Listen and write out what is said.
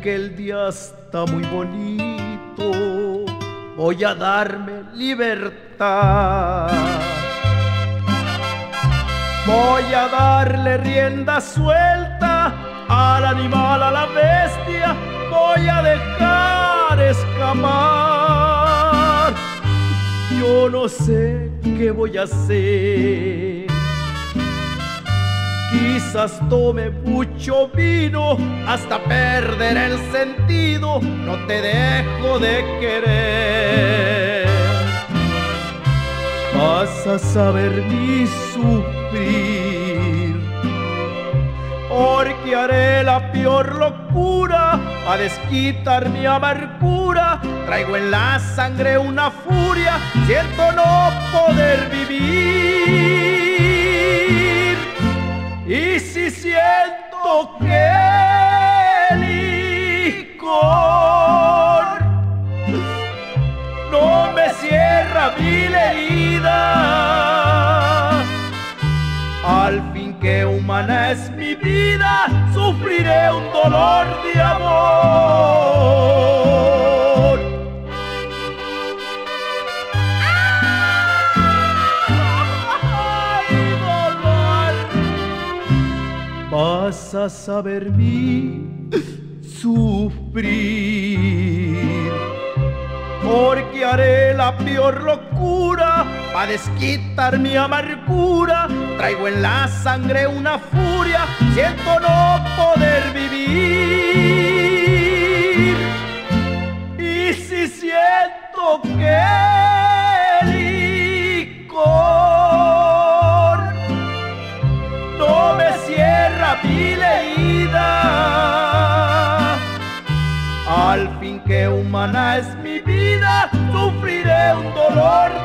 día está muy bonito, voy a darme libertad. Voy a darle rienda suelta al animal, a la bestia, voy a dejar escapar. Yo no sé qué voy a hacer. Quizás tome mucho vino hasta perder el sentido, no te dejo de querer. Vas a saber mi sufrir, porque haré la peor locura a desquitar mi amargura. Traigo en la sangre una furia, siento no poder vivir. Y si siento que el licor no me cierra mi herida, al fin que humana es mi vida, sufriré un dolor de amor. Vas a saber mi sufrir porque haré la peor locura para desquitar mi amargura. Traigo en la sangre una furia, siento no poder vivir. Y si siento que herida, al fin que humana es mi vida, sufriré un dolor